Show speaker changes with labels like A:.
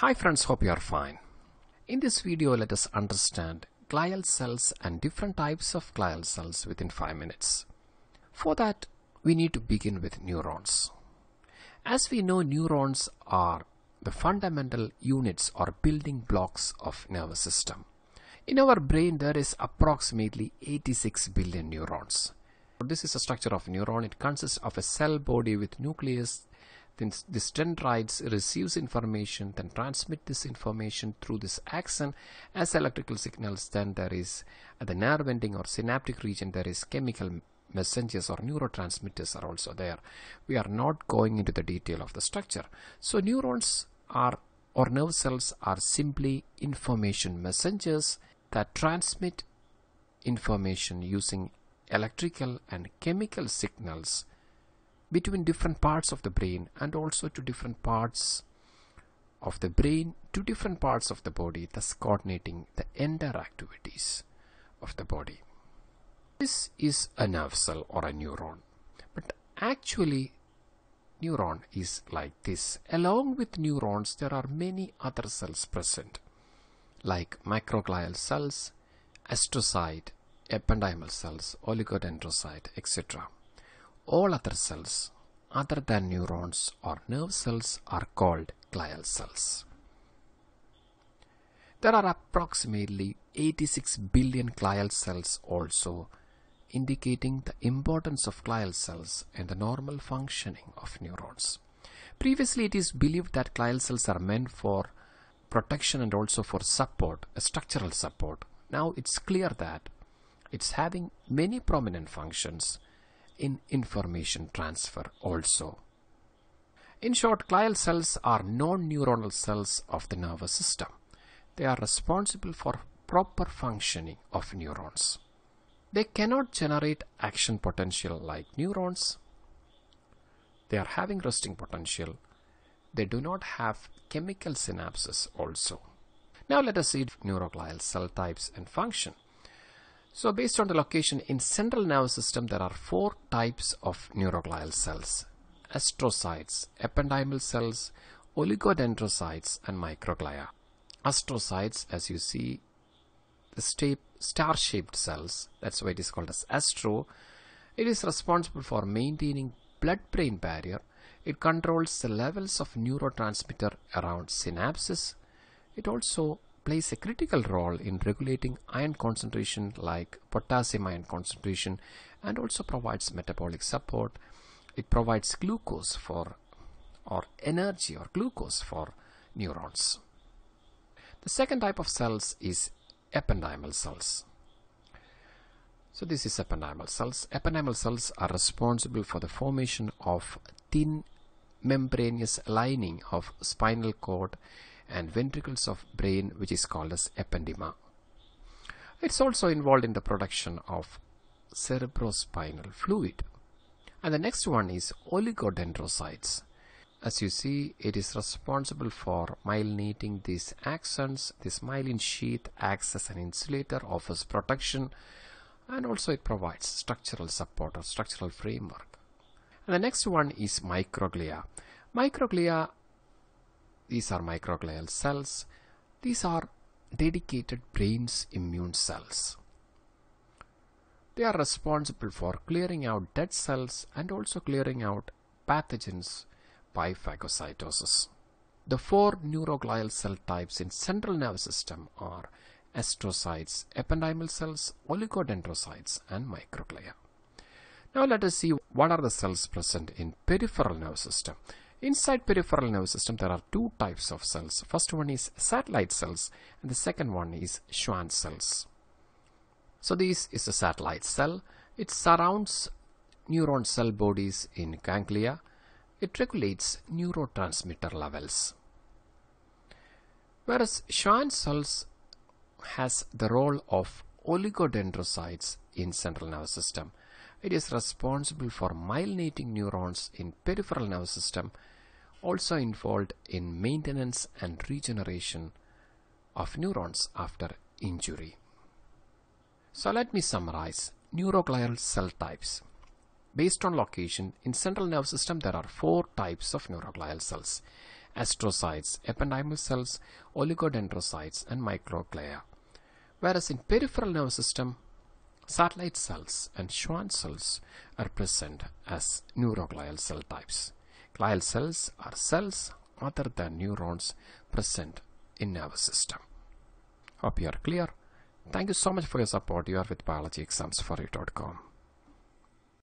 A: Hi friends, hope you are fine. In this video, let us understand glial cells and different types of glial cells within 5 minutes. For that, we need to begin with neurons. As we know, neurons are the fundamental units or building blocks of nervous system. In our brain, there is approximately 86 billion neurons. This is a structure of neuron. It consists of a cell body with nucleus. Then this dendrites receives information, then transmit this information through this axon as electrical signals. Then there is at the nerve ending or synaptic region, there is chemical messengers or neurotransmitters are also there. We are not going into the detail of the structure. So neurons are or nerve cells are simply information messengers that transmit information using electrical and chemical signals between different parts of the brain and also to different parts of the brain to different parts of the body, thus coordinating the entire activities of the body. This is a nerve cell or a neuron, but actually neuron is like this. Along with neurons, there are many other cells present, like microglial cells, astrocyte, ependymal cells, oligodendrocyte, etc. All other cells other than neurons or nerve cells are called glial cells. There are approximately 86 billion glial cells also indicating the importance of glial cells and the normal functioning of neurons. Previously it is believed that glial cells are meant for protection and also for support, structural support. Now it's clear that it's having many prominent functions in information transfer also. In short, glial cells are non-neuronal cells of the nervous system. They are responsible for proper functioning of neurons. They cannot generate action potential like neurons. They are having resting potential. They do not have chemical synapses also. Now let us see neuroglial cell types and function. So based on the location in central nervous system there are four types of neuroglial cells. Astrocytes, ependymal cells, oligodendrocytes and microglia. Astrocytes as you see the star-shaped cells that's why it is called as astro. It is responsible for maintaining blood-brain barrier. It controls the levels of neurotransmitter around synapses. It also plays a critical role in regulating ion concentration like potassium ion concentration and also provides metabolic support. It provides glucose for or energy or glucose for neurons. The second type of cells is ependymal cells. So this is ependymal cells. Ependymal cells are responsible for the formation of thin membranous lining of spinal cord and ventricles of brain which is called as ependyma. It's also involved in the production of cerebrospinal fluid. And the next one is oligodendrocytes. As you see, it is responsible for myelinating these axons. This myelin sheath acts as an insulator, offers protection, and also it provides structural support or structural framework. And the next one is microglia. Microglia these are microglial cells. These are dedicated brain's immune cells. They are responsible for clearing out dead cells and also clearing out pathogens by phagocytosis. The four neuroglial cell types in central nervous system are astrocytes, ependymal cells, oligodendrocytes and microglia. Now let us see what are the cells present in peripheral nervous system. Inside peripheral nervous system, there are two types of cells. First one is satellite cells and the second one is Schwann cells. So this is a satellite cell. It surrounds neuron cell bodies in ganglia. It regulates neurotransmitter levels. Whereas Schwann cells has the role of oligodendrocytes in central nervous system. It is responsible for myelinating neurons in peripheral nervous system, also involved in maintenance and regeneration of neurons after injury. So let me summarize neuroglial cell types. Based on location, in central nervous system there are four types of neuroglial cells. astrocytes, ependymal cells, oligodendrocytes, and microglia. Whereas in peripheral nervous system, satellite cells and Schwann cells are present as neuroglial cell types. Glial cells are cells other than neurons present in nervous system. Hope you are clear. Thank you so much for your support. You are with biologyexams4u.com.